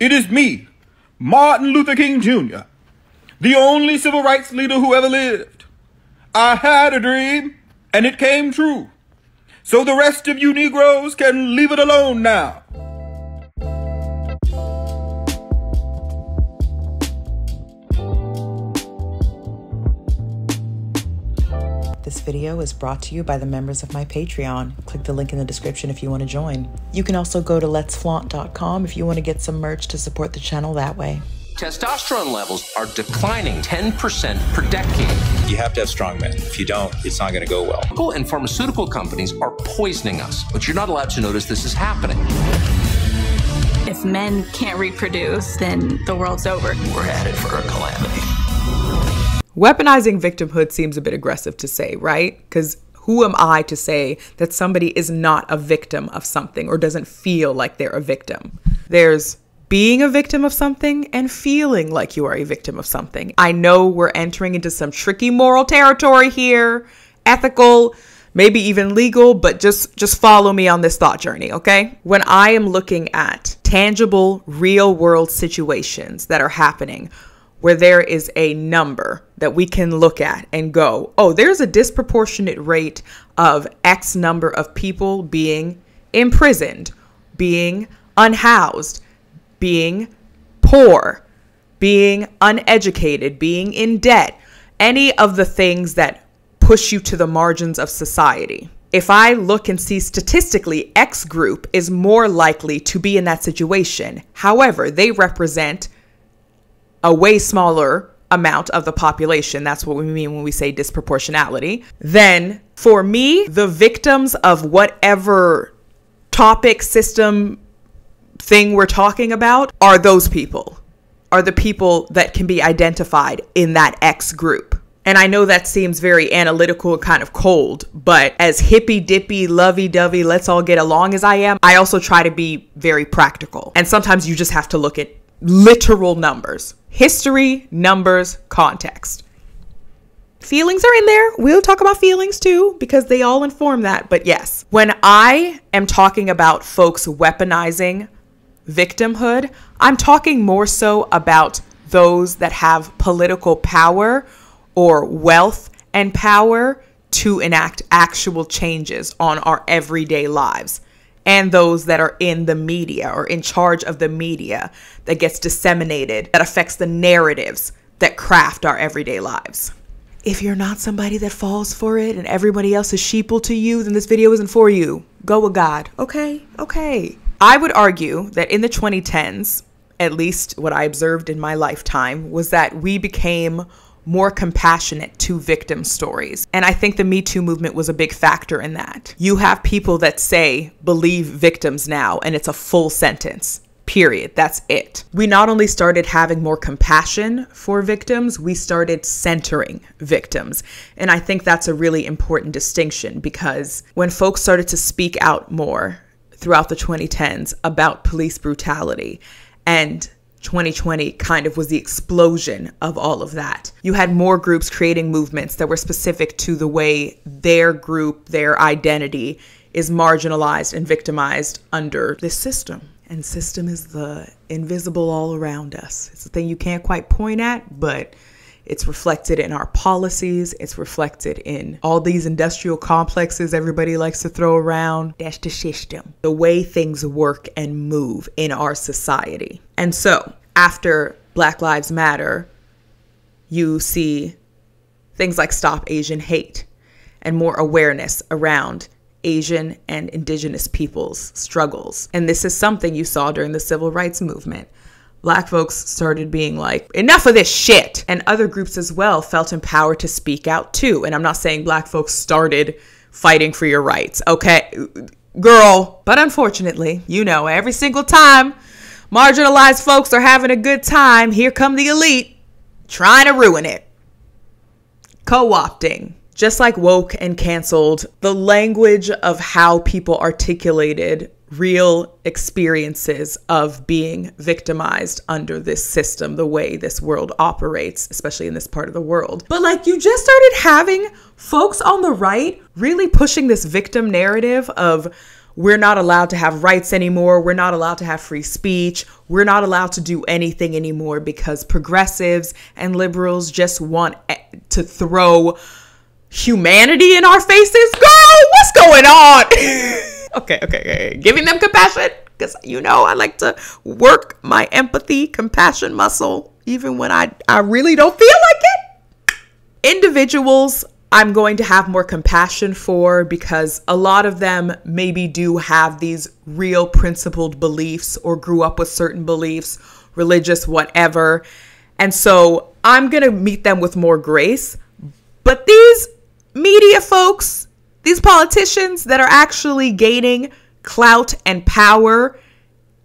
It is me, Martin Luther King Jr., the only civil rights leader who ever lived. I had a dream, and it came true. So the rest of you Negroes can leave it alone now. This video is brought to you by the members of my Patreon. Click the link in the description if you want to join. You can also go to letsflawnt.com if you want to get some merch to support the channel that way. Testosterone levels are declining 10% per decade. You have to have strong men. If you don't, it's not going to go well. People and pharmaceutical companies are poisoning us, but you're not allowed to notice this is happening. If men can't reproduce, then the world's over. We're headed for a calamity. Weaponizing victimhood seems a bit aggressive to say, right? Because who am I to say that somebody is not a victim of something or doesn't feel like they're a victim? There's being a victim of something and feeling like you are a victim of something. I know we're entering into some tricky moral territory here, ethical, maybe even legal, but just just follow me on this thought journey, okay? When I am looking at tangible, real world situations that are happening, where there is a number that we can look at and go, oh, there's a disproportionate rate of X number of people being imprisoned, being unhoused, being poor, being uneducated, being in debt, any of the things that push you to the margins of society. If I look and see statistically, X group is more likely to be in that situation. However, they represent a way smaller amount of the population, that's what we mean when we say disproportionality, then for me, the victims of whatever topic, system, thing we're talking about are those people, are the people that can be identified in that X group. And I know that seems very analytical kind of cold, but as hippy dippy, lovey dovey, let's all get along as I am, I also try to be very practical. And sometimes you just have to look at literal numbers history, numbers, context. Feelings are in there. We'll talk about feelings too because they all inform that. But yes, when I am talking about folks weaponizing victimhood, I'm talking more so about those that have political power or wealth and power to enact actual changes on our everyday lives and those that are in the media or in charge of the media that gets disseminated that affects the narratives that craft our everyday lives. If you're not somebody that falls for it and everybody else is sheeple to you, then this video isn't for you. Go with God. Okay? Okay. I would argue that in the 2010s, at least what I observed in my lifetime, was that we became more compassionate to victim stories. And I think the Me Too movement was a big factor in that. You have people that say, believe victims now, and it's a full sentence. Period. That's it. We not only started having more compassion for victims, we started centering victims. And I think that's a really important distinction because when folks started to speak out more throughout the 2010s about police brutality and 2020 kind of was the explosion of all of that. You had more groups creating movements that were specific to the way their group, their identity is marginalized and victimized under this system. And system is the invisible all around us. It's the thing you can't quite point at, but it's reflected in our policies. It's reflected in all these industrial complexes everybody likes to throw around. That's the system, the way things work and move in our society. And so, after Black Lives Matter, you see things like Stop Asian Hate and more awareness around Asian and Indigenous peoples' struggles. And this is something you saw during the Civil Rights Movement black folks started being like, enough of this shit. And other groups as well felt empowered to speak out too. And I'm not saying black folks started fighting for your rights, okay? Girl. But unfortunately, you know, every single time marginalized folks are having a good time, here come the elite trying to ruin it. Co opting. Just like woke and canceled, the language of how people articulated real experiences of being victimized under this system, the way this world operates, especially in this part of the world. But like you just started having folks on the right really pushing this victim narrative of we're not allowed to have rights anymore. We're not allowed to have free speech. We're not allowed to do anything anymore because progressives and liberals just want eh, to throw humanity in our faces. Girl, what's going on? okay, okay, okay. Giving them compassion because you know I like to work my empathy, compassion muscle even when I I really don't feel like it. Individuals I'm going to have more compassion for because a lot of them maybe do have these real principled beliefs or grew up with certain beliefs, religious, whatever. And so I'm going to meet them with more grace. But these media folks, these politicians that are actually gaining clout and power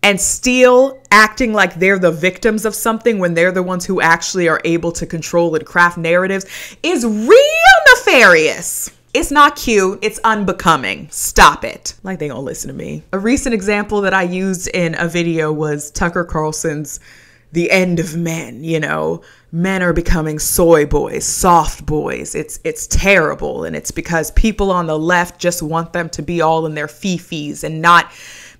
and still acting like they're the victims of something when they're the ones who actually are able to control and craft narratives is real nefarious. It's not cute. It's unbecoming. Stop it. Like they don't listen to me. A recent example that I used in a video was Tucker Carlson's The End of Men, you know, men are becoming soy boys, soft boys. It's it's terrible. And it's because people on the left just want them to be all in their fifis and not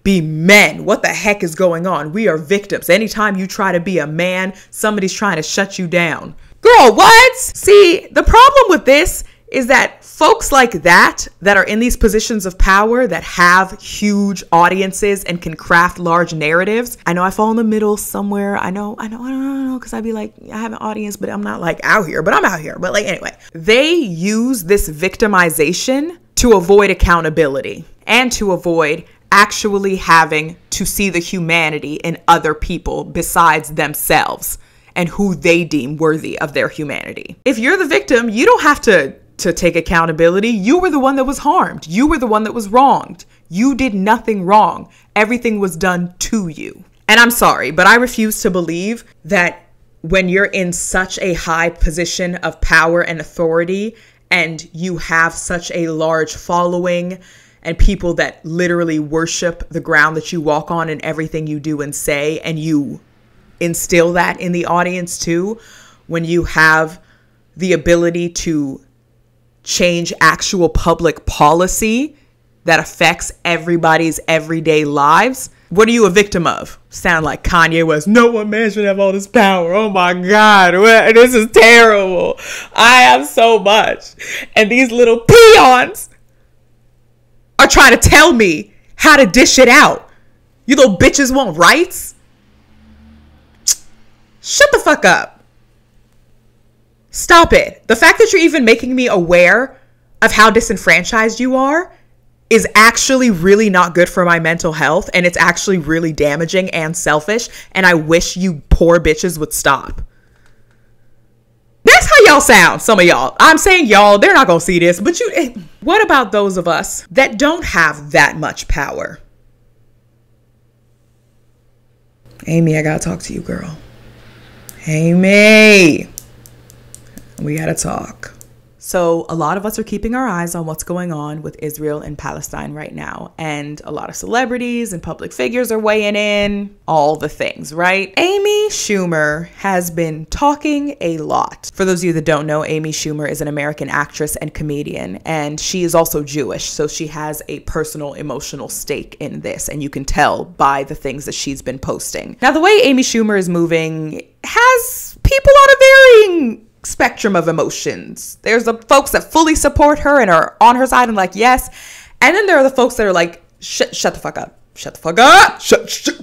be men. What the heck is going on? We are victims. Anytime you try to be a man, somebody's trying to shut you down. Girl, what? See, the problem with this is that folks like that, that are in these positions of power, that have huge audiences and can craft large narratives. I know I fall in the middle somewhere. I know, I know, I don't know, because I'd be like, I have an audience, but I'm not like out here, but I'm out here. But like, anyway, they use this victimization to avoid accountability and to avoid actually having to see the humanity in other people besides themselves and who they deem worthy of their humanity. If you're the victim, you don't have to to take accountability. You were the one that was harmed. You were the one that was wronged. You did nothing wrong. Everything was done to you. And I'm sorry, but I refuse to believe that when you're in such a high position of power and authority and you have such a large following and people that literally worship the ground that you walk on and everything you do and say, and you instill that in the audience too, when you have the ability to change actual public policy that affects everybody's everyday lives. What are you a victim of? Sound like Kanye West. No one man should have all this power. Oh my God. This is terrible. I have so much. And these little peons are trying to tell me how to dish it out. You little bitches want rights? Shut the fuck up. Stop it. The fact that you're even making me aware of how disenfranchised you are is actually really not good for my mental health and it's actually really damaging and selfish and I wish you poor bitches would stop. That's how y'all sound, some of y'all. I'm saying y'all, they're not gonna see this, but you. Eh, what about those of us that don't have that much power? Amy, I gotta talk to you, girl. Amy, we gotta talk. So, a lot of us are keeping our eyes on what's going on with Israel and Palestine right now. And a lot of celebrities and public figures are weighing in, all the things, right? Amy Schumer has been talking a lot. For those of you that don't know, Amy Schumer is an American actress and comedian, and she is also Jewish. So, she has a personal emotional stake in this, and you can tell by the things that she's been posting. Now, the way Amy Schumer is moving has people on a varying spectrum of emotions. There's the folks that fully support her and are on her side and like, yes. And then there are the folks that are like, shut, shut the fuck up. Shut the fuck up. Shut, shut.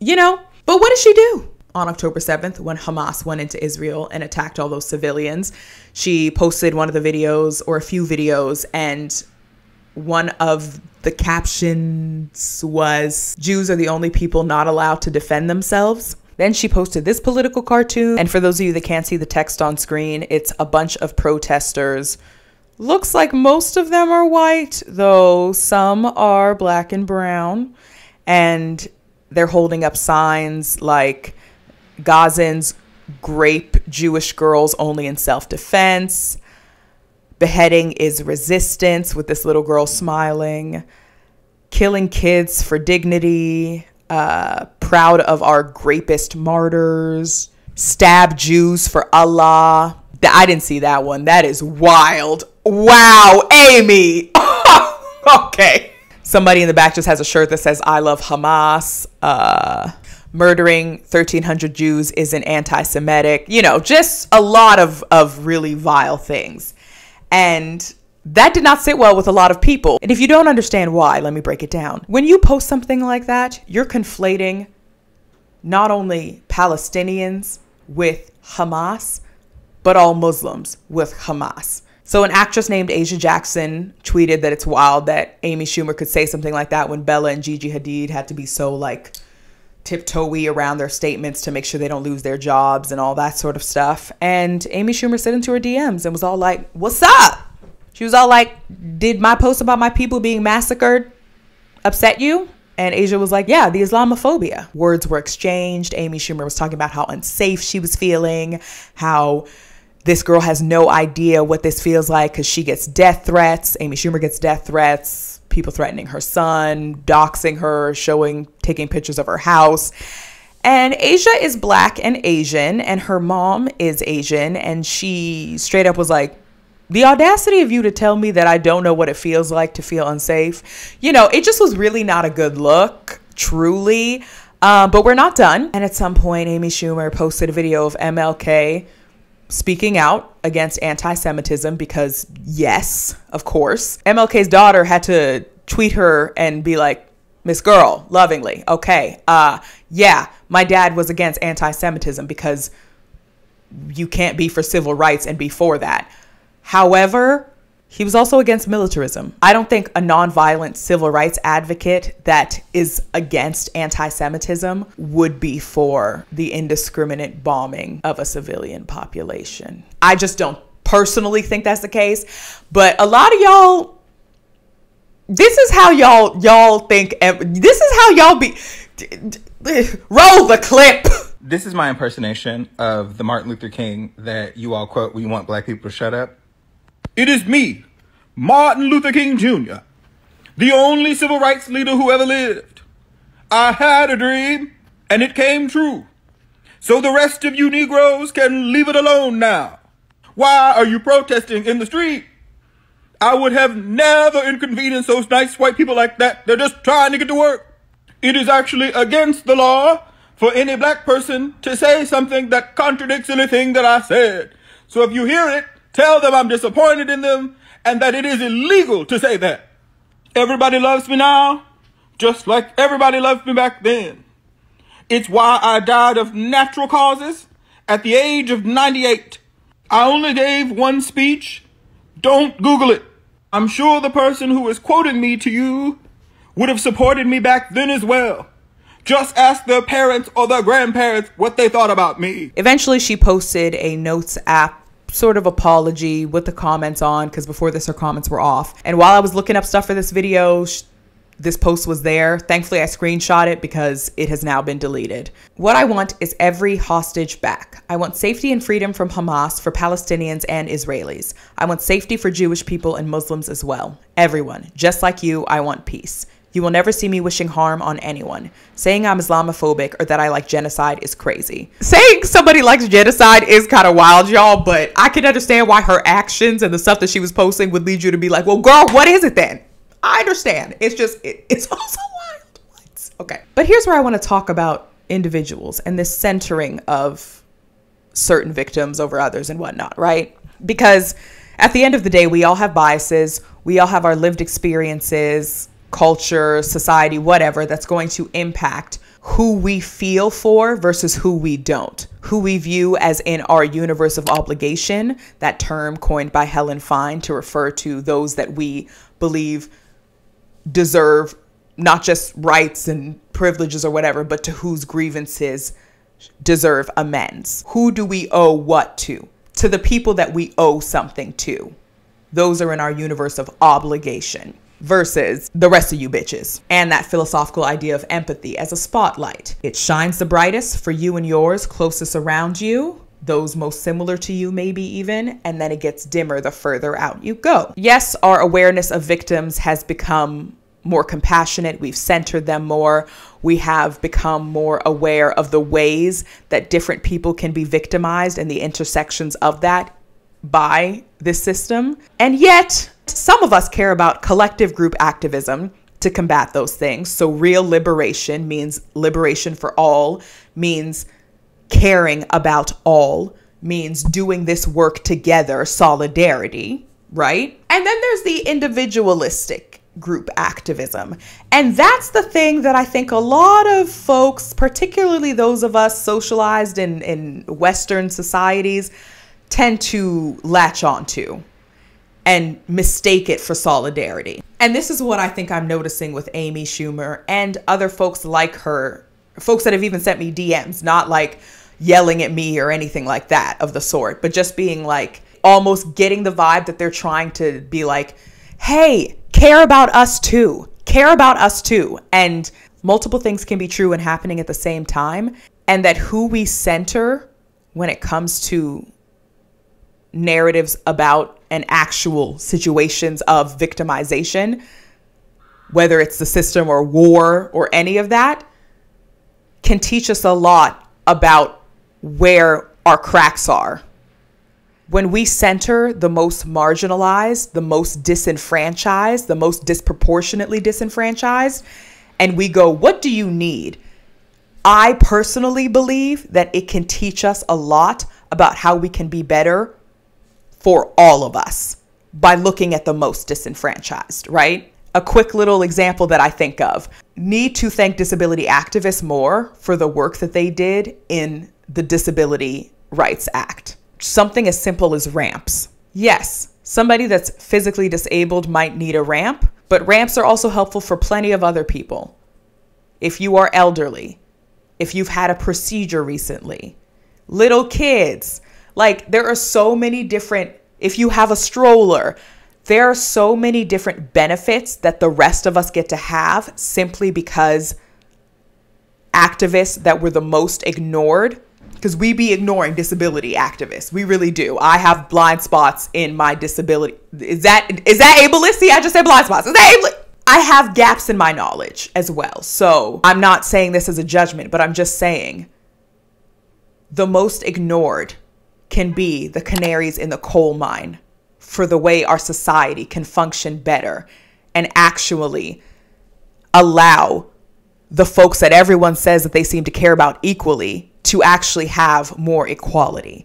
You know, but what does she do? On October 7th, when Hamas went into Israel and attacked all those civilians, she posted one of the videos or a few videos, and one of the captions was Jews are the only people not allowed to defend themselves. Then she posted this political cartoon. And for those of you that can't see the text on screen, it's a bunch of protesters. Looks like most of them are white, though some are black and brown. And they're holding up signs like Gazans grape Jewish girls only in self defense. Beheading is resistance with this little girl smiling. Killing kids for dignity uh, proud of our grapist martyrs, stab Jews for Allah. I didn't see that one. That is wild. Wow, Amy. okay. Somebody in the back just has a shirt that says "I love Hamas." Uh, murdering 1,300 Jews isn't anti-Semitic. You know, just a lot of of really vile things, and that did not sit well with a lot of people. And if you don't understand why, let me break it down. When you post something like that, you're conflating not only Palestinians with Hamas, but all Muslims with Hamas. So, an actress named Asia Jackson tweeted that it's wild that Amy Schumer could say something like that when Bella and Gigi Hadid had to be so like tiptoey around their statements to make sure they don't lose their jobs and all that sort of stuff. And Amy Schumer slid into her DMs and was all like, What's up? She was all like, Did my post about my people being massacred upset you? And Asia was like, Yeah, the Islamophobia. Words were exchanged. Amy Schumer was talking about how unsafe she was feeling, how this girl has no idea what this feels like because she gets death threats. Amy Schumer gets death threats, people threatening her son, doxing her, showing, taking pictures of her house. And Asia is black and Asian, and her mom is Asian. And she straight up was like, the audacity of you to tell me that I don't know what it feels like to feel unsafe, you know, it just was really not a good look, truly. Um, but we're not done. And at some point, Amy Schumer posted a video of MLK speaking out against anti Semitism because, yes, of course. MLK's daughter had to tweet her and be like, Miss Girl, lovingly, okay, uh, yeah, my dad was against anti Semitism because you can't be for civil rights and be for that. However, he was also against militarism. I don't think a nonviolent civil rights advocate that is against anti Semitism would be for the indiscriminate bombing of a civilian population. I just don't personally think that's the case. But a lot of y'all, this is how y'all y'all think. This is how y'all be. Roll the clip. This is my impersonation of the Martin Luther King that you all quote "We want black people to shut up. It is me, Martin Luther King Jr., the only civil rights leader who ever lived. I had a dream, and it came true. So the rest of you Negroes can leave it alone now. Why are you protesting in the street? I would have never inconvenienced those nice white people like that. They're just trying to get to work. It is actually against the law for any black person to say something that contradicts anything that I said. So if you hear it, Tell them I'm disappointed in them and that it is illegal to say that. Everybody loves me now, just like everybody loved me back then. It's why I died of natural causes at the age of 98. I only gave one speech. Don't Google it. I'm sure the person who is quoting me to you would have supported me back then as well. Just ask their parents or their grandparents what they thought about me. Eventually, she posted a notes app sort of apology with the comments on because before this her comments were off. And while I was looking up stuff for this video, this post was there. Thankfully, I screenshot it because it has now been deleted. What I want is every hostage back. I want safety and freedom from Hamas for Palestinians and Israelis. I want safety for Jewish people and Muslims as well. Everyone, just like you, I want peace. You will never see me wishing harm on anyone. Saying I'm Islamophobic or that I like genocide is crazy. Saying somebody likes genocide is kind of wild, y'all, but I can understand why her actions and the stuff that she was posting would lead you to be like, well, girl, what is it then? I understand. It's just, it, it's also wild. What? Okay. But here's where I want to talk about individuals and this centering of certain victims over others and whatnot, right? Because at the end of the day, we all have biases, we all have our lived experiences culture, society, whatever, that's going to impact who we feel for versus who we don't. Who we view as in our universe of obligation, that term coined by Helen Fein to refer to those that we believe deserve not just rights and privileges or whatever, but to whose grievances deserve amends. Who do we owe what to? To the people that we owe something to. Those are in our universe of obligation versus the rest of you bitches. And that philosophical idea of empathy as a spotlight. It shines the brightest for you and yours closest around you. Those most similar to you, maybe even, and then it gets dimmer the further out you go. Yes, our awareness of victims has become more compassionate. We've centered them more. We have become more aware of the ways that different people can be victimized and the intersections of that by this system. And yet, some of us care about collective group activism to combat those things. So, real liberation means liberation for all, means caring about all, means doing this work together, solidarity, right? And then there's the individualistic group activism. And that's the thing that I think a lot of folks, particularly those of us socialized in, in Western societies, tend to latch onto and mistake it for solidarity. And this is what I think I'm noticing with Amy Schumer and other folks like her, folks that have even sent me DMs, not like yelling at me or anything like that of the sort, but just being like almost getting the vibe that they're trying to be like, hey, care about us too. Care about us too. And multiple things can be true and happening at the same time. And that who we center when it comes to narratives about and actual situations of victimization, whether it's the system or war or any of that, can teach us a lot about where our cracks are. When we center the most marginalized, the most disenfranchised, the most disproportionately disenfranchised, and we go, What do you need? I personally believe that it can teach us a lot about how we can be better for all of us by looking at the most disenfranchised, right? A quick little example that I think of need to thank disability activists more for the work that they did in the Disability Rights Act. Something as simple as ramps. Yes, somebody that's physically disabled might need a ramp, but ramps are also helpful for plenty of other people. If you are elderly, if you've had a procedure recently, little kids, like there are so many different, if you have a stroller, there are so many different benefits that the rest of us get to have simply because activists that were the most ignored because we be ignoring disability activists. We really do. I have blind spots in my disability. Is that is that ableist? See, I just said blind spots. Is that ableist? I have gaps in my knowledge as well. So I'm not saying this as a judgment, but I'm just saying the most ignored can be the canaries in the coal mine for the way our society can function better and actually allow the folks that everyone says that they seem to care about equally to actually have more equality.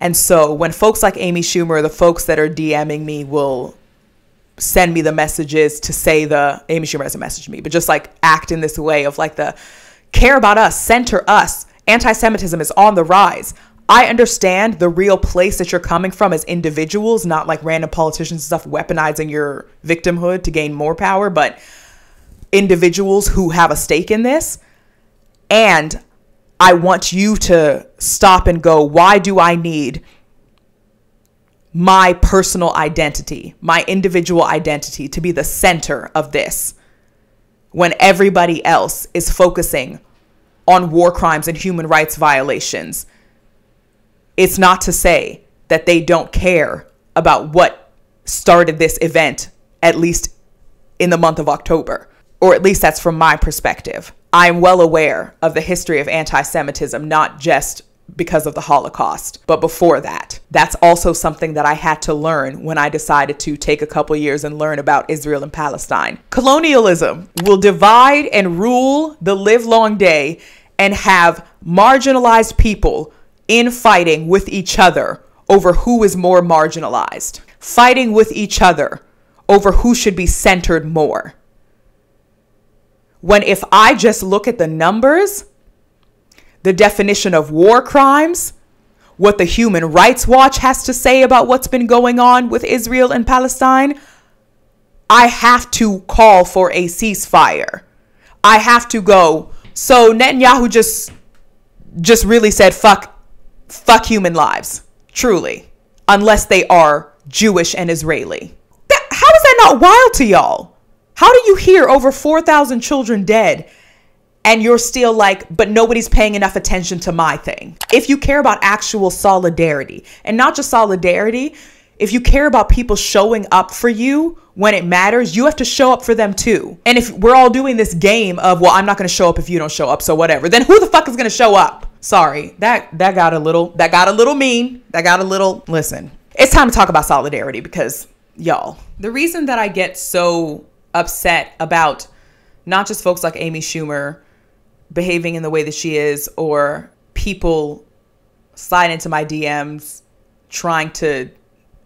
And so when folks like Amy Schumer, the folks that are DMing me will send me the messages to say the Amy Schumer hasn't messaged me, but just like act in this way of like the care about us, center us. Anti Semitism is on the rise. I understand the real place that you're coming from as individuals, not like random politicians and stuff weaponizing your victimhood to gain more power, but individuals who have a stake in this. And I want you to stop and go, why do I need my personal identity, my individual identity to be the center of this when everybody else is focusing on war crimes and human rights violations? It's not to say that they don't care about what started this event, at least in the month of October, or at least that's from my perspective. I'm well aware of the history of anti Semitism, not just because of the Holocaust, but before that. That's also something that I had to learn when I decided to take a couple years and learn about Israel and Palestine. Colonialism will divide and rule the livelong day and have marginalized people infighting with each other over who is more marginalized, fighting with each other over who should be centered more. When if I just look at the numbers, the definition of war crimes, what the Human Rights Watch has to say about what's been going on with Israel and Palestine, I have to call for a ceasefire. I have to go. So Netanyahu just just really said fuck fuck human lives, truly, unless they are Jewish and Israeli. That, how is that not wild to y'all? How do you hear over 4,000 children dead and you're still like, but nobody's paying enough attention to my thing? If you care about actual solidarity and not just solidarity, if you care about people showing up for you when it matters, you have to show up for them too. And if we're all doing this game of, well, I'm not going to show up if you don't show up, so whatever, then who the fuck is going to show up? Sorry, that that got a little that got a little mean. That got a little listen. It's time to talk about solidarity because y'all, the reason that I get so upset about not just folks like Amy Schumer behaving in the way that she is or people slide into my DMs trying to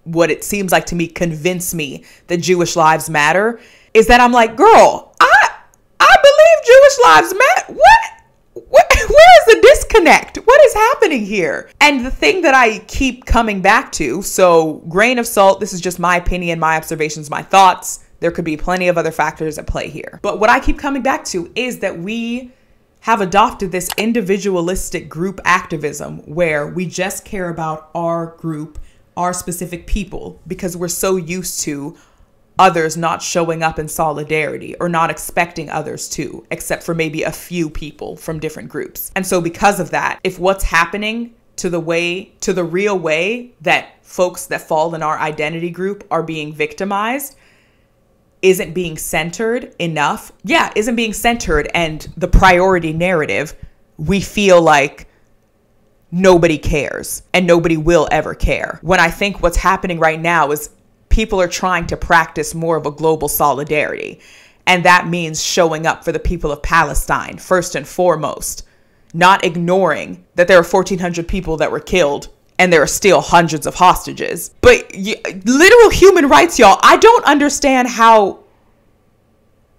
what it seems like to me convince me that Jewish lives matter is that I'm like, girl, I I believe Jewish lives matter. What? what where is the disconnect? What is happening here? And the thing that I keep coming back to, so grain of salt, this is just my opinion, my observations, my thoughts. There could be plenty of other factors at play here. But what I keep coming back to is that we have adopted this individualistic group activism where we just care about our group, our specific people, because we're so used to others not showing up in solidarity or not expecting others to, except for maybe a few people from different groups. And so, because of that, if what's happening to the way, to the real way that folks that fall in our identity group are being victimized, isn't being centered enough, yeah, isn't being centered and the priority narrative, we feel like nobody cares and nobody will ever care. When I think what's happening right now is people are trying to practice more of a global solidarity. And that means showing up for the people of Palestine, first and foremost, not ignoring that there are 1,400 people that were killed and there are still hundreds of hostages. But literal human rights, y'all, I don't understand how.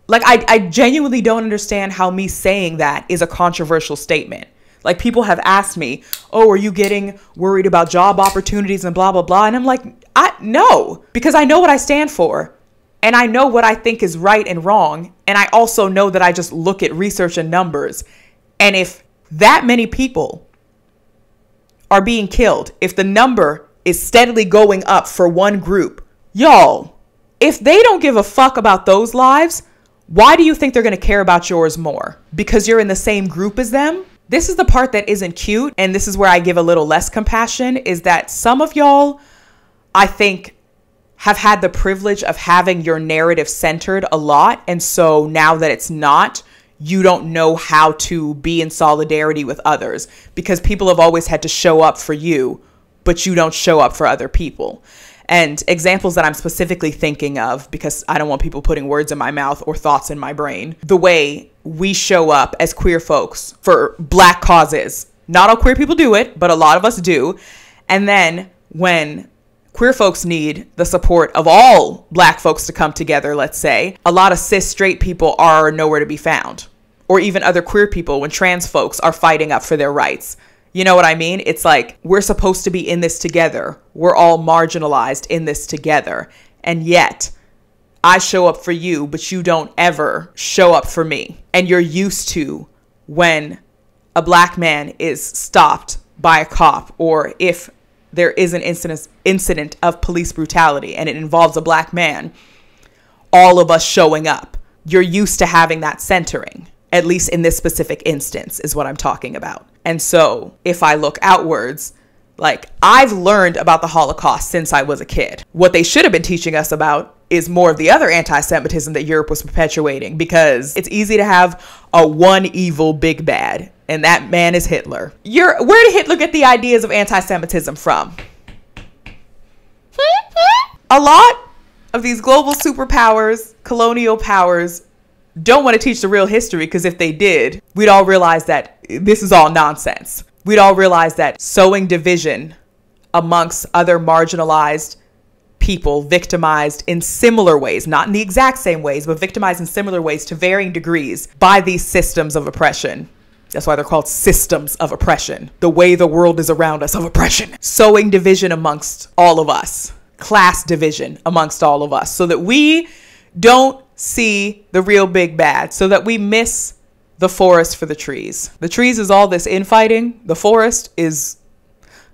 Like, I, I genuinely don't understand how me saying that is a controversial statement. Like, people have asked me, Oh, are you getting worried about job opportunities and blah, blah, blah? And I'm like, I no, because I know what I stand for. And I know what I think is right and wrong. And I also know that I just look at research and numbers. And if that many people are being killed, if the number is steadily going up for one group, y'all, if they don't give a fuck about those lives, why do you think they're to care about yours more? Because you're in the same group as them? This is the part that isn't cute. And this is where I give a little less compassion is that some of y'all, I think, have had the privilege of having your narrative centered a lot. And so now that it's not, you don't know how to be in solidarity with others because people have always had to show up for you, but you don't show up for other people. And examples that I'm specifically thinking of, because I don't want people putting words in my mouth or thoughts in my brain, the way we show up as queer folks for black causes. Not all queer people do it, but a lot of us do. And then when queer folks need the support of all black folks to come together, let's say, a lot of cis straight people are nowhere to be found. Or even other queer people when trans folks are fighting up for their rights. You know what I mean? It's like we're supposed to be in this together. We're all marginalized in this together. And yet, I show up for you, but you don't ever show up for me. And you're used to when a black man is stopped by a cop or if there is an incident incident of police brutality and it involves a black man, all of us showing up. You're used to having that centering, at least in this specific instance, is what I'm talking about. And so if I look outwards, like I've learned about the Holocaust since I was a kid. What they should have been teaching us about is more of the other anti-Semitism that Europe was perpetuating because it's easy to have a one evil big bad and that man is Hitler. You're, where did Hitler get the ideas of anti-Semitism from? a lot of these global superpowers, colonial powers, don't want to teach the real history because if they did, we'd all realize that this is all nonsense. We'd all realize that sowing division amongst other marginalized people victimized in similar ways, not in the exact same ways, but victimized in similar ways to varying degrees by these systems of oppression that's why they're called systems of oppression. The way the world is around us of oppression. Sowing division amongst all of us, class division amongst all of us, so that we don't see the real big bad, so that we miss the forest for the trees. The trees is all this infighting, the forest is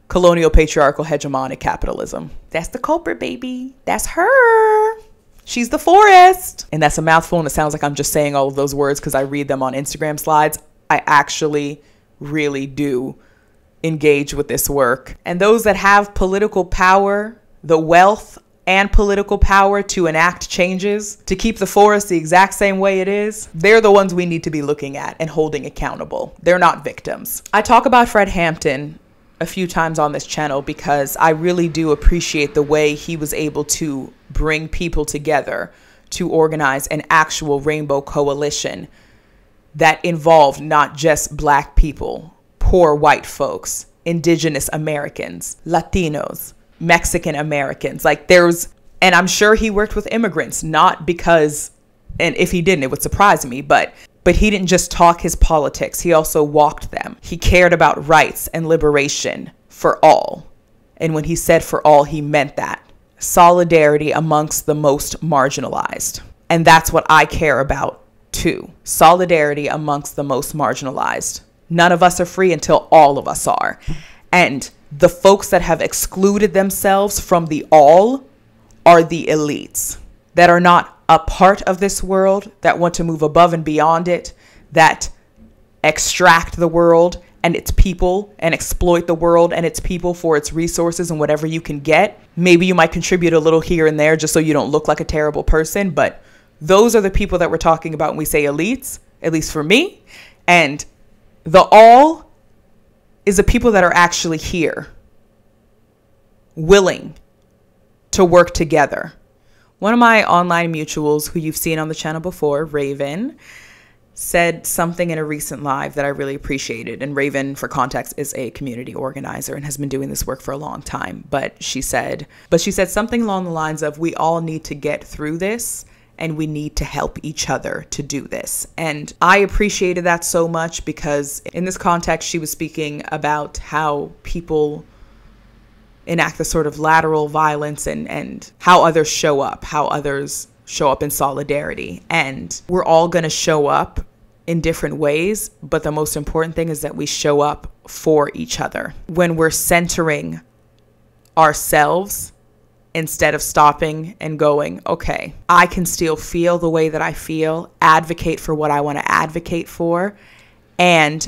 colonial patriarchal hegemonic capitalism. That's the culprit, baby. That's her. She's the forest. And that's a mouthful, and it sounds like I'm just saying all of those words because I read them on Instagram slides. I actually really do engage with this work. And those that have political power, the wealth and political power to enact changes, to keep the forest the exact same way it is, they're the ones we need to be looking at and holding accountable. They're not victims. I talk about Fred Hampton a few times on this channel because I really do appreciate the way he was able to bring people together to organize an actual rainbow coalition that involved not just black people, poor white folks, indigenous Americans, Latinos, Mexican Americans. Like there's, and I'm sure he worked with immigrants, not because, and if he didn't, it would surprise me, but. But he didn't just talk his politics, he also walked them. He cared about rights and liberation for all. And when he said for all, he meant that solidarity amongst the most marginalized. And that's what I care about too solidarity amongst the most marginalized. None of us are free until all of us are. And the folks that have excluded themselves from the all are the elites that are not a part of this world, that want to move above and beyond it, that extract the world and its people and exploit the world and its people for its resources and whatever you can get. Maybe you might contribute a little here and there just so you don't look like a terrible person, but those are the people that we're talking about when we say elites, at least for me. And the all is the people that are actually here, willing to work together. One of my online mutuals who you've seen on the channel before, Raven, said something in a recent live that I really appreciated. And Raven, for context, is a community organizer and has been doing this work for a long time. But she said, but she said something along the lines of, we all need to get through this and we need to help each other to do this. And I appreciated that so much because in this context, she was speaking about how people enact the sort of lateral violence and, and how others show up, how others show up in solidarity. And we're all going to show up in different ways, but the most important thing is that we show up for each other. When we're centering ourselves instead of stopping and going, okay, I can still feel the way that I feel, advocate for what I want to advocate for, and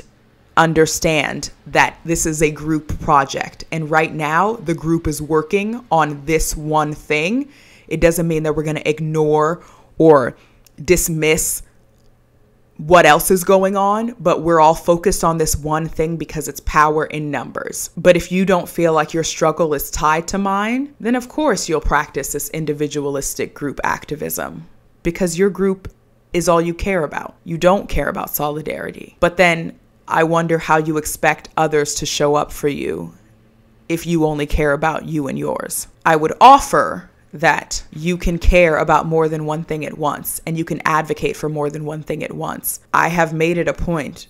understand that this is a group project. And right now, the group is working on this one thing it doesn't mean that we're going to ignore or dismiss what else is going on, but we're all focused on this one thing because it's power in numbers. But if you don't feel like your struggle is tied to mine, then of course you'll practice this individualistic group activism because your group is all you care about. You don't care about solidarity. But then I wonder how you expect others to show up for you if you only care about you and yours. I would offer that you can care about more than one thing at once and you can advocate for more than one thing at once. I have made it a point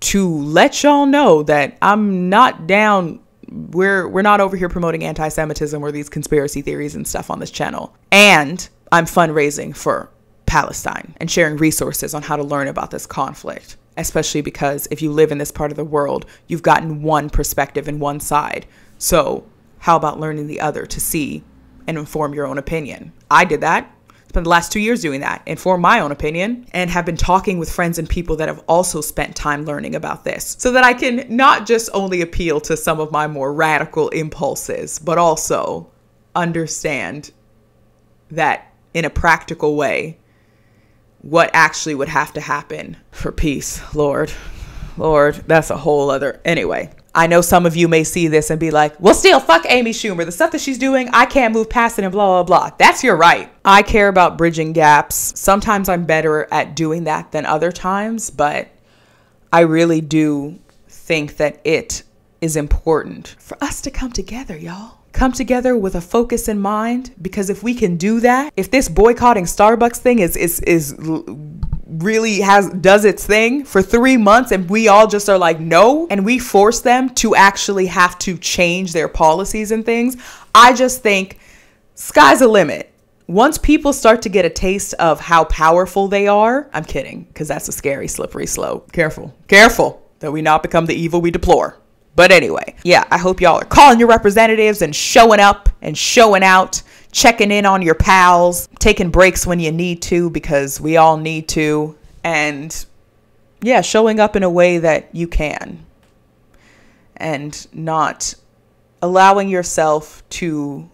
to let y'all know that I'm not down we're we're not over here promoting anti-Semitism or these conspiracy theories and stuff on this channel. And I'm fundraising for Palestine and sharing resources on how to learn about this conflict, especially because if you live in this part of the world, you've gotten one perspective and one side. So, how about learning the other to see and inform your own opinion. I did that. Spent the last two years doing that, inform my own opinion, and have been talking with friends and people that have also spent time learning about this so that I can not just only appeal to some of my more radical impulses, but also understand that in a practical way, what actually would have to happen for peace, Lord. Lord, that's a whole other. Anyway, I know some of you may see this and be like, well, still, fuck Amy Schumer. The stuff that she's doing, I can't move past it and blah, blah, blah. That's your right. I care about bridging gaps. Sometimes I'm better at doing that than other times, but I really do think that it is important for us to come together, y'all. Come together with a focus in mind? Because if we can do that, if this boycotting Starbucks thing is is is really has does its thing for 3 months and we all just are like no and we force them to actually have to change their policies and things i just think sky's the limit. Once people start to get a taste of how powerful they are i'm kidding because that's a scary slippery slope. Careful. Careful that we not become the evil we deplore but anyway yeah i hope y'all are calling your representatives and showing up and showing out checking in on your pals, taking breaks when you need to because we all need to, and yeah, showing up in a way that you can and not allowing yourself to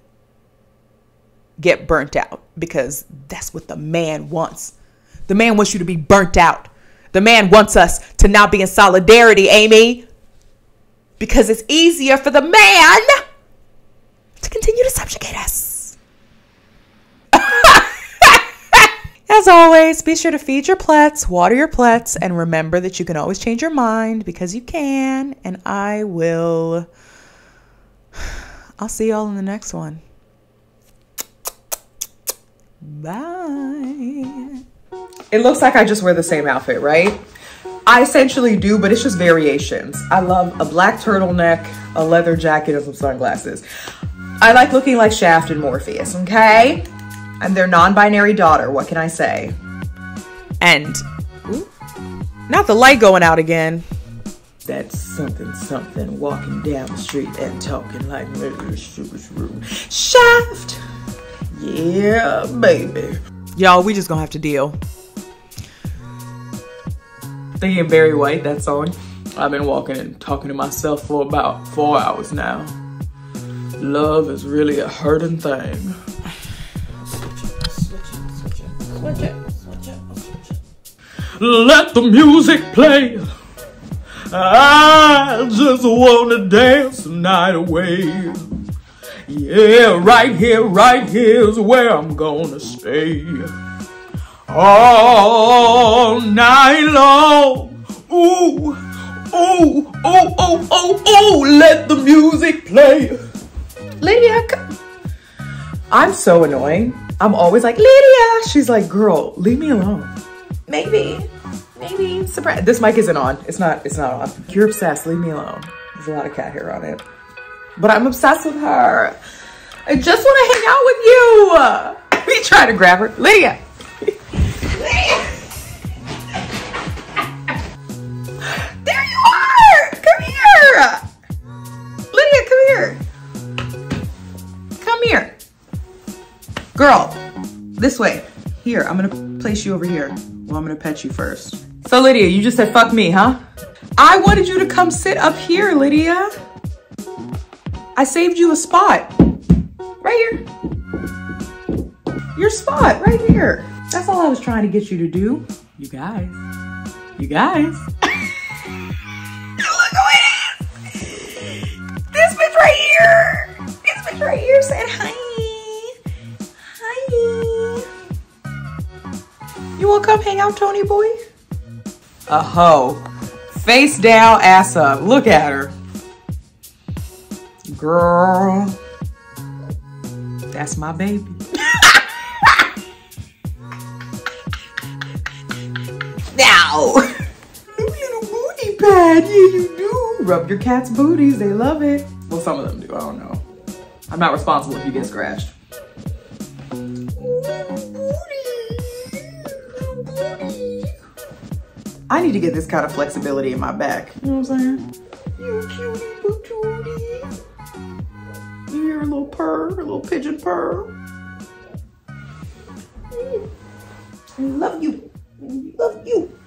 get burnt out because that's what the man wants. The man wants you to be burnt out. The man wants us to not be in solidarity, Amy, because it's easier for the man to continue to subjugate us. As always, be sure to feed your plants, water your plants, and remember that you can always change your mind because you can. And I will. I'll see y'all in the next one. Bye. It looks like I just wear the same outfit, right? I essentially do, but it's just variations. I love a black turtleneck, a leather jacket, and some sunglasses. I like looking like Shaft and Morpheus, okay? I'm their non-binary daughter, what can I say? And, ooh, not the light going out again. That's something, something, walking down the street and talking like Shaft! Yeah, baby. Y'all, we just gonna have to deal. Thinking Barry White, that song. I've been walking and talking to myself for about four hours now. Love is really a hurting thing. Let the music play. I just wanna dance the night away. Yeah, right here, right here is where I'm gonna stay. All night long. Ooh, ooh, ooh, ooh, ooh, ooh, let the music play. Lydia, I'm so annoying. I'm always like, Lydia. She's like, girl, leave me alone. Maybe, maybe, surprise. This mic isn't on. It's not, it's not on. You're obsessed, leave me alone. There's a lot of cat hair on it. But I'm obsessed with her. I just want to hang out with you. We try to grab her. Lydia. Lydia. Here. Lydia, come here. Come here. Girl, this way. Here, I'm gonna place you over here. Well, I'm gonna pet you first. So Lydia, you just said fuck me, huh? I wanted you to come sit up here, Lydia. I saved you a spot. Right here. Your spot, right here. That's all I was trying to get you to do. You guys. You guys. Said hi. Hi. You wanna come hang out, Tony boy? A hoe. Face down, ass up. Look at her. Girl. That's my baby. now. Little booty pad. Yeah, you do. Rub your cat's booties. They love it. Well, some of them do. I don't know. I'm not responsible if you get scratched. I need to get this kind of flexibility in my back. You know what I'm saying? You cutie patootie. You hear a little purr, a little pigeon purr. I love you. I love you.